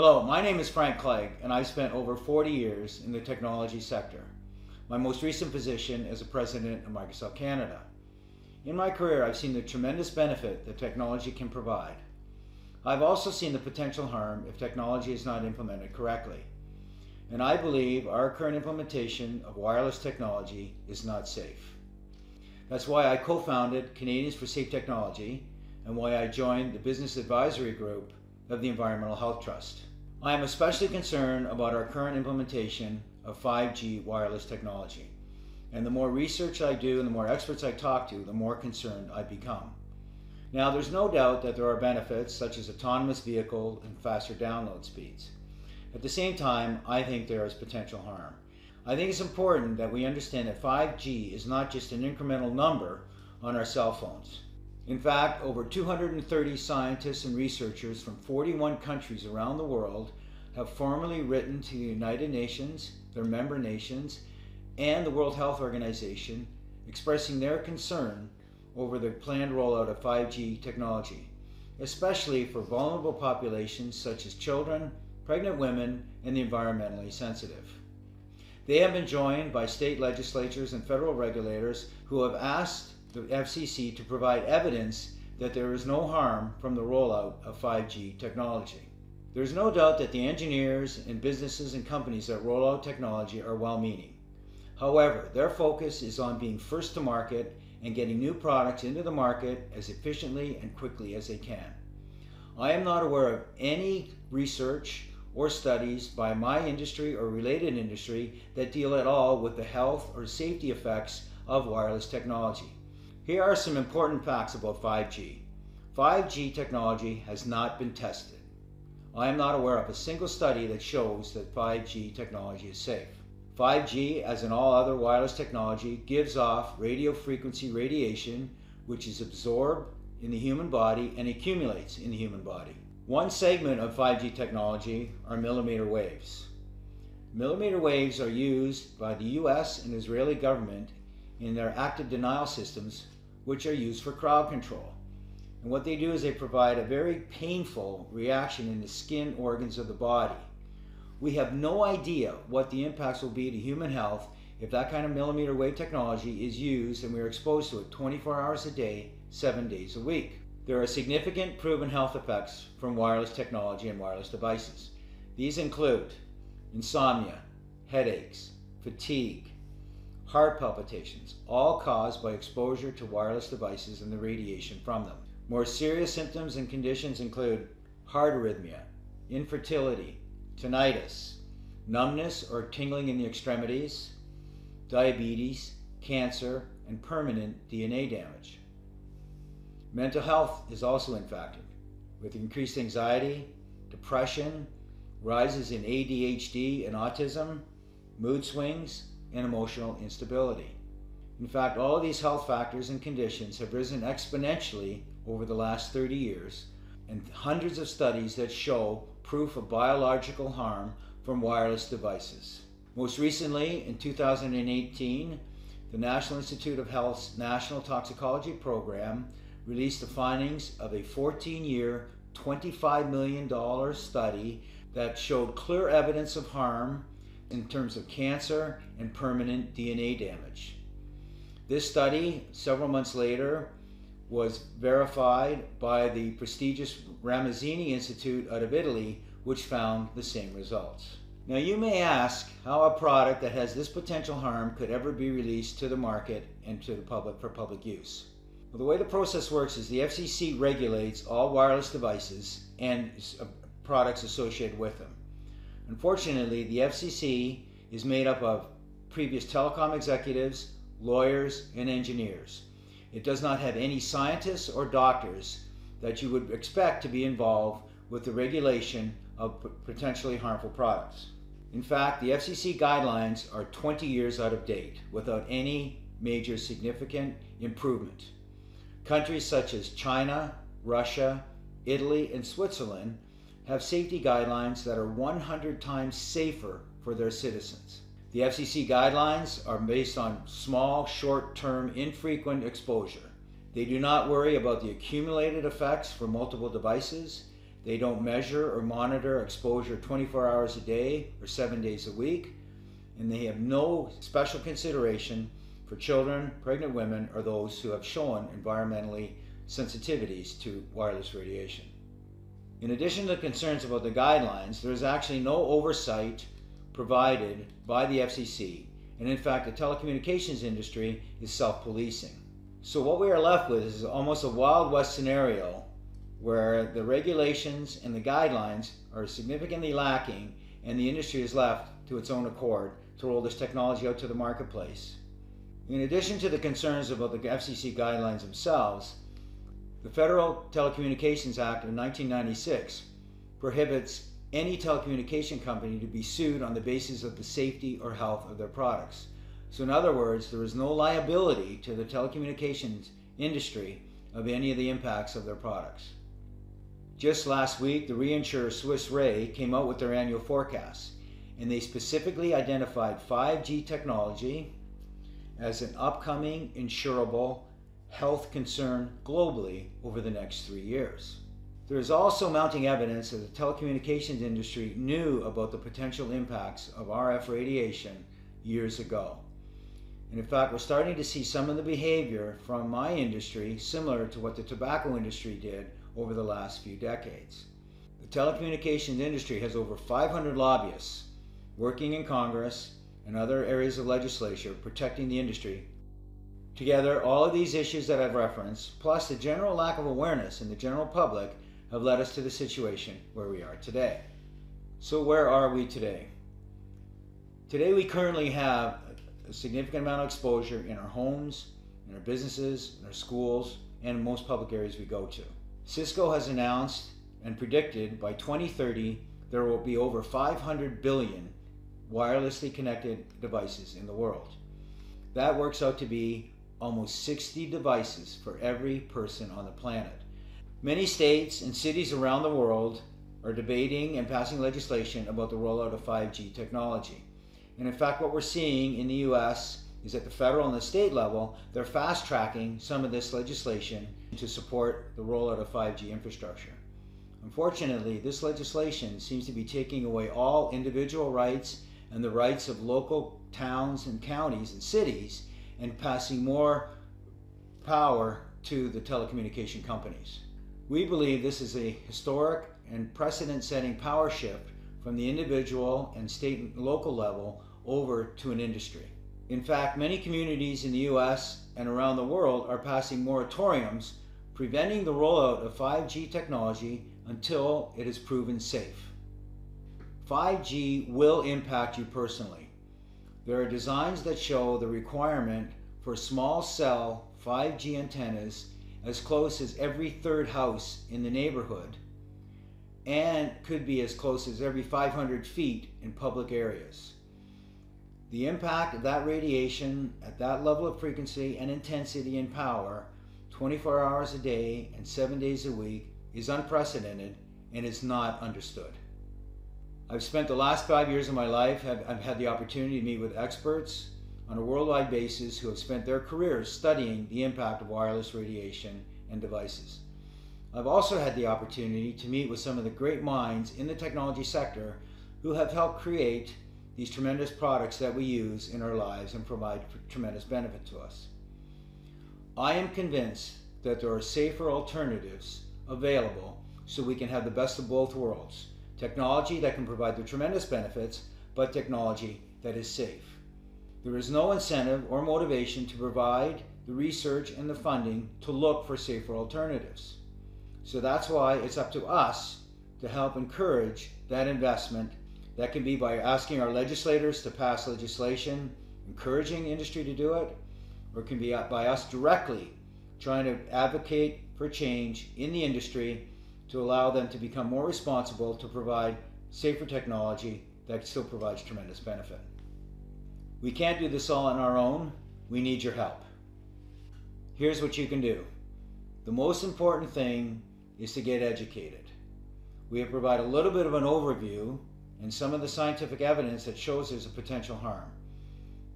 Hello, my name is Frank Clegg, and I've spent over 40 years in the technology sector. My most recent position as a president of Microsoft Canada. In my career, I've seen the tremendous benefit that technology can provide. I've also seen the potential harm if technology is not implemented correctly. And I believe our current implementation of wireless technology is not safe. That's why I co founded Canadians for Safe Technology and why I joined the Business Advisory Group of the Environmental Health Trust. I am especially concerned about our current implementation of 5G wireless technology. And the more research I do and the more experts I talk to, the more concerned I become. Now, there's no doubt that there are benefits such as autonomous vehicle and faster download speeds. At the same time, I think there is potential harm. I think it's important that we understand that 5G is not just an incremental number on our cell phones. In fact, over 230 scientists and researchers from 41 countries around the world have formally written to the United Nations, their member nations, and the World Health Organization expressing their concern over the planned rollout of 5G technology, especially for vulnerable populations such as children, pregnant women, and the environmentally sensitive. They have been joined by state legislatures and federal regulators who have asked the FCC to provide evidence that there is no harm from the rollout of 5G technology. There is no doubt that the engineers and businesses and companies that roll out technology are well meaning. However, their focus is on being first to market and getting new products into the market as efficiently and quickly as they can. I am not aware of any research or studies by my industry or related industry that deal at all with the health or safety effects of wireless technology. Here are some important facts about 5G. 5G technology has not been tested. I am not aware of a single study that shows that 5G technology is safe. 5G, as in all other wireless technology, gives off radio frequency radiation, which is absorbed in the human body and accumulates in the human body. One segment of 5G technology are millimeter waves. Millimeter waves are used by the US and Israeli government in their active denial systems which are used for crowd control. And what they do is they provide a very painful reaction in the skin organs of the body. We have no idea what the impacts will be to human health if that kind of millimeter wave technology is used and we are exposed to it 24 hours a day, seven days a week. There are significant proven health effects from wireless technology and wireless devices. These include insomnia, headaches, fatigue, heart palpitations, all caused by exposure to wireless devices and the radiation from them. More serious symptoms and conditions include heart arrhythmia, infertility, tinnitus, numbness or tingling in the extremities, diabetes, cancer, and permanent DNA damage. Mental health is also impacted, with increased anxiety, depression, rises in ADHD and autism, mood swings, and emotional instability. In fact, all of these health factors and conditions have risen exponentially over the last 30 years, and hundreds of studies that show proof of biological harm from wireless devices. Most recently, in 2018, the National Institute of Health's National Toxicology Program released the findings of a 14 year, $25 million study that showed clear evidence of harm in terms of cancer and permanent DNA damage. This study, several months later, was verified by the prestigious Ramazzini Institute out of Italy, which found the same results. Now, you may ask how a product that has this potential harm could ever be released to the market and to the public for public use. Well, the way the process works is the FCC regulates all wireless devices and uh, products associated with them. Unfortunately, the FCC is made up of previous telecom executives, lawyers, and engineers. It does not have any scientists or doctors that you would expect to be involved with the regulation of potentially harmful products. In fact, the FCC guidelines are 20 years out of date without any major significant improvement. Countries such as China, Russia, Italy, and Switzerland have safety guidelines that are 100 times safer for their citizens. The FCC guidelines are based on small, short term, infrequent exposure. They do not worry about the accumulated effects for multiple devices. They don't measure or monitor exposure 24 hours a day or seven days a week, and they have no special consideration for children, pregnant women, or those who have shown environmentally sensitivities to wireless radiation. In addition to the concerns about the guidelines, there is actually no oversight provided by the FCC, and in fact, the telecommunications industry is self policing. So, what we are left with is almost a Wild West scenario where the regulations and the guidelines are significantly lacking, and the industry is left to its own accord to roll this technology out to the marketplace. In addition to the concerns about the FCC guidelines themselves, the Federal Telecommunications Act of 1996 prohibits any telecommunication company to be sued on the basis of the safety or health of their products. So, in other words, there is no liability to the telecommunications industry of any of the impacts of their products. Just last week, the reinsurer Swiss Re came out with their annual forecast, and they specifically identified 5G technology as an upcoming insurable health concern globally over the next three years. There is also mounting evidence that the telecommunications industry knew about the potential impacts of RF radiation years ago. And in fact, we're starting to see some of the behavior from my industry similar to what the tobacco industry did over the last few decades. The telecommunications industry has over 500 lobbyists working in Congress and other areas of legislature protecting the industry Together, all of these issues that I've referenced, plus the general lack of awareness in the general public, have led us to the situation where we are today. So, where are we today? Today, we currently have a significant amount of exposure in our homes, in our businesses, in our schools, and in most public areas we go to. Cisco has announced and predicted by 2030 there will be over 500 billion wirelessly connected devices in the world. That works out to be almost 60 devices for every person on the planet. Many states and cities around the world are debating and passing legislation about the rollout of 5G technology. And in fact, what we're seeing in the US is at the federal and the state level, they're fast tracking some of this legislation to support the rollout of 5G infrastructure. Unfortunately, this legislation seems to be taking away all individual rights and the rights of local towns and counties and cities and passing more power to the telecommunication companies. We believe this is a historic and precedent setting power shift from the individual and state and local level over to an industry. In fact, many communities in the US and around the world are passing moratoriums preventing the rollout of 5G technology until it is proven safe. 5G will impact you personally. There are designs that show the requirement for small cell 5G antennas as close as every third house in the neighborhood and could be as close as every 500 feet in public areas. The impact of that radiation at that level of frequency and intensity and power 24 hours a day and 7 days a week is unprecedented and is not understood. I've spent the last five years of my life, have, I've had the opportunity to meet with experts on a worldwide basis who have spent their careers studying the impact of wireless radiation and devices. I've also had the opportunity to meet with some of the great minds in the technology sector who have helped create these tremendous products that we use in our lives and provide tremendous benefit to us. I am convinced that there are safer alternatives available so we can have the best of both worlds Technology that can provide the tremendous benefits, but technology that is safe. There is no incentive or motivation to provide the research and the funding to look for safer alternatives. So that's why it's up to us to help encourage that investment. That can be by asking our legislators to pass legislation encouraging industry to do it, or it can be by us directly trying to advocate for change in the industry to allow them to become more responsible to provide safer technology that still provides tremendous benefit. We can't do this all on our own. We need your help. Here's what you can do. The most important thing is to get educated. We have provided a little bit of an overview and some of the scientific evidence that shows there's a potential harm.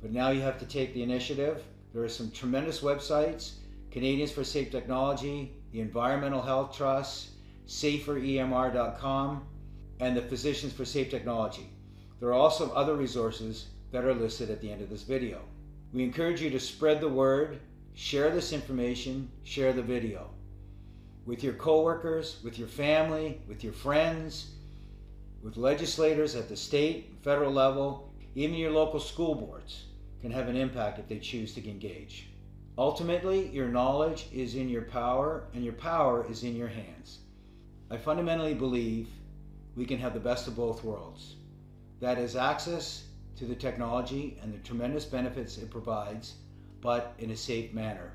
But now you have to take the initiative. There are some tremendous websites Canadians for Safe Technology, the Environmental Health Trust, saferemr.com, and the Physicians for Safe Technology. There are also other resources that are listed at the end of this video. We encourage you to spread the word, share this information, share the video with your coworkers, with your family, with your friends, with legislators at the state, federal level, even your local school boards can have an impact if they choose to engage. Ultimately, your knowledge is in your power, and your power is in your hands. I fundamentally believe we can have the best of both worlds. That is access to the technology and the tremendous benefits it provides, but in a safe manner.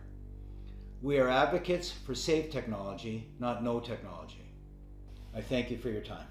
We are advocates for safe technology, not no technology. I thank you for your time.